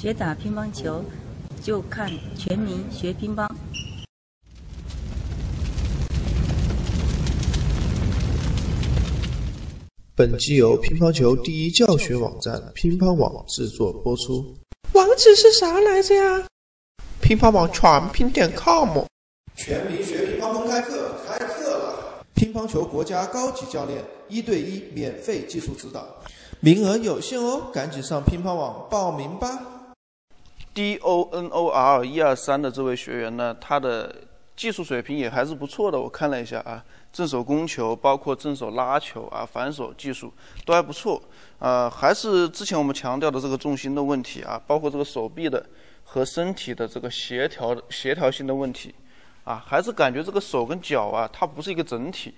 学打乒乓球，就看全民学乒乓。本集由乒乓球第一教学网站乒乓网制作播出。网址是啥来着呀？乒乓网全拼点 com。全民学乒乓公开课开课了！乒乓球国家高级教练，一对一免费技术指导，名额有限哦，赶紧上乒乓网报名吧。D O N O R 一二三的这位学员呢，他的技术水平也还是不错的。我看了一下啊，正手攻球，包括正手拉球啊，反手技术都还不错。啊，还是之前我们强调的这个重心的问题啊，包括这个手臂的和身体的这个协调协调性的问题啊，还是感觉这个手跟脚啊，它不是一个整体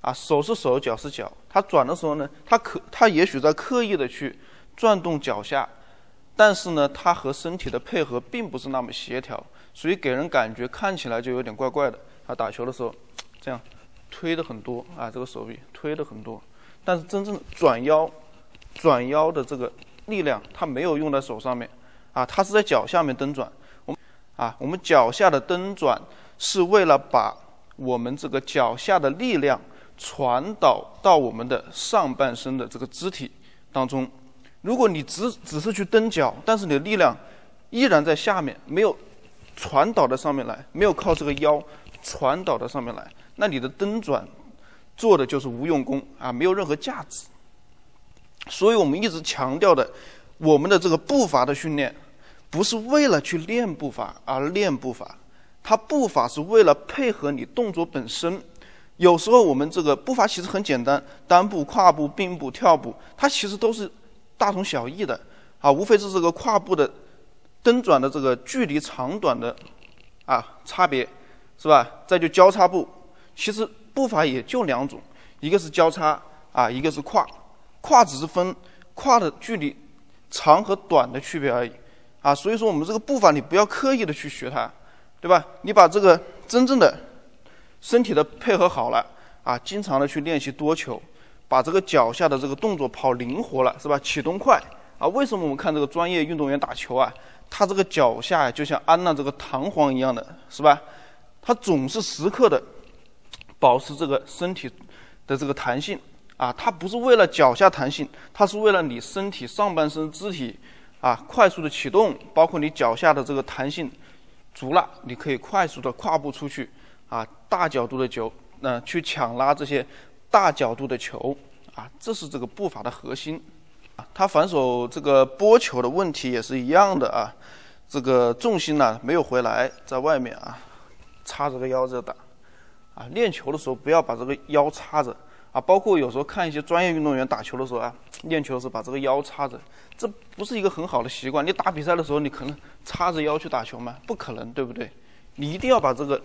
啊，手是手，脚是脚，它转的时候呢，它可它也许在刻意的去转动脚下，但是呢，它和身体的配合并不是那么协调。所以给人感觉看起来就有点怪怪的。他打球的时候，这样推的很多啊，这个手臂推的很多，但是真正转腰、转腰的这个力量，他没有用在手上面啊，他是在脚下面蹬转。我们啊，我们脚下的蹬转是为了把我们这个脚下的力量传导到我们的上半身的这个肢体当中。如果你只只是去蹬脚，但是你的力量依然在下面，没有。传导到上面来，没有靠这个腰传导到上面来，那你的蹬转做的就是无用功啊，没有任何价值。所以我们一直强调的，我们的这个步伐的训练，不是为了去练步伐而练步伐，它步伐是为了配合你动作本身。有时候我们这个步伐其实很简单，单步、跨步、并步、跳步，它其实都是大同小异的啊，无非是这个跨步的。蹬转的这个距离长短的啊差别，是吧？再就交叉步，其实步伐也就两种，一个是交叉啊，一个是跨。跨只是分跨的距离长和短的区别而已啊。所以说我们这个步伐你不要刻意的去学它，对吧？你把这个真正的身体的配合好了啊，经常的去练习多球，把这个脚下的这个动作跑灵活了，是吧？启动快啊。为什么我们看这个专业运动员打球啊？他这个脚下就像安了这个弹簧一样的，是吧？他总是时刻的保持这个身体的这个弹性啊，他不是为了脚下弹性，他是为了你身体上半身肢体啊快速的启动，包括你脚下的这个弹性足了，你可以快速的跨步出去啊，大角度的球，那去抢拉这些大角度的球啊，这是这个步伐的核心。啊他反手这个拨球的问题也是一样的啊，这个重心呢没有回来，在外面啊，叉着个腰在打，啊，练球的时候不要把这个腰叉着啊，包括有时候看一些专业运动员打球的时候啊，练球的时候把这个腰叉着，这不是一个很好的习惯。你打比赛的时候，你可能叉着腰去打球吗？不可能，对不对？你一定要把这个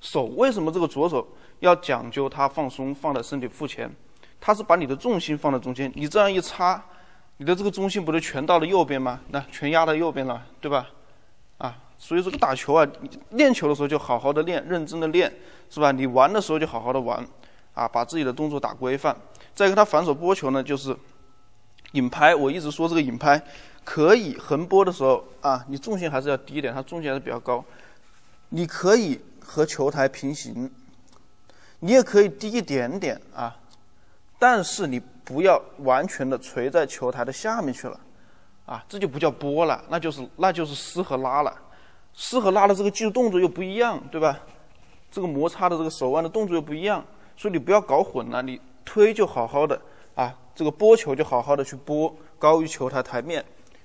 手，为什么这个左手要讲究它放松，放在身体腹前？它是把你的重心放在中间，你这样一插。你的这个中心不是全到了右边吗？那全压到右边了，对吧？啊，所以这个打球啊，练球的时候就好好的练，认真的练，是吧？你玩的时候就好好的玩，啊，把自己的动作打规范。再一个，他反手拨球呢，就是引拍。我一直说这个引拍可以横拨的时候啊，你重心还是要低一点，它重心还是比较高。你可以和球台平行，你也可以低一点点啊，但是你。不要完全的垂在球台的下面去了，啊，这就不叫拨了，那就是那就是撕和拉了，撕和拉的这个技术动作又不一样，对吧？这个摩擦的这个手腕的动作又不一样，所以你不要搞混了。你推就好好的啊，这个拨球就好好的去拨，高于球台台面，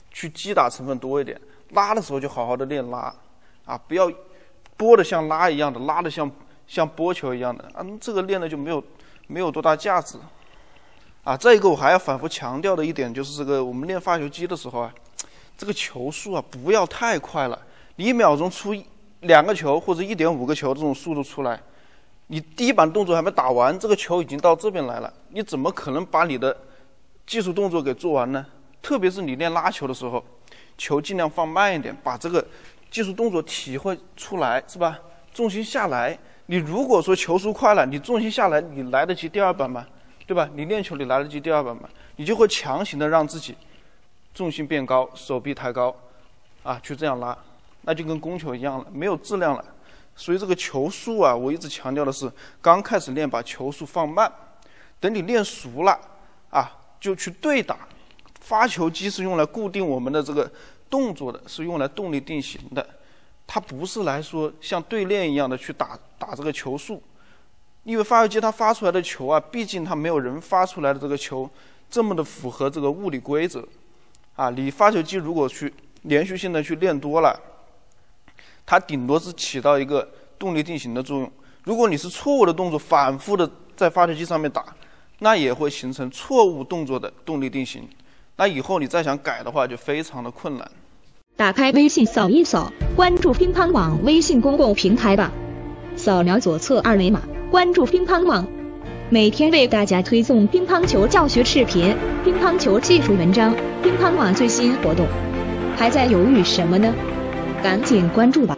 去击打成分多一点。拉的时候就好好的练拉，啊，不要拨的像拉一样的，拉的像像拨球一样的，啊，这个练的就没有没有多大价值。啊，再一个我还要反复强调的一点就是这个，我们练发球机的时候啊，这个球速啊不要太快了。你一秒钟出两个球或者一点五个球这种速度出来，你第一板动作还没打完，这个球已经到这边来了，你怎么可能把你的技术动作给做完呢？特别是你练拉球的时候，球尽量放慢一点，把这个技术动作体会出来，是吧？重心下来，你如果说球速快了，你重心下来，你来得及第二板吗？对吧？你练球你来得及第二板吗？你就会强行的让自己重心变高，手臂抬高，啊去这样拉，那就跟攻球一样了，没有质量了。所以这个球速啊，我一直强调的是，刚开始练把球速放慢，等你练熟了啊，就去对打。发球机是用来固定我们的这个动作的，是用来动力定型的，它不是来说像对练一样的去打打这个球速。因为发球机它发出来的球啊，毕竟它没有人发出来的这个球这么的符合这个物理规则。啊，你发球机如果去连续性的去练多了，它顶多是起到一个动力定型的作用。如果你是错误的动作反复的在发球机上面打，那也会形成错误动作的动力定型。那以后你再想改的话，就非常的困难。打开微信扫一扫，关注乒乓网微信公共平台吧。扫描左侧二维码，关注乒乓网，每天为大家推送乒乓球教学视频、乒乓球技术文章、乒乓网最新活动。还在犹豫什么呢？赶紧关注吧！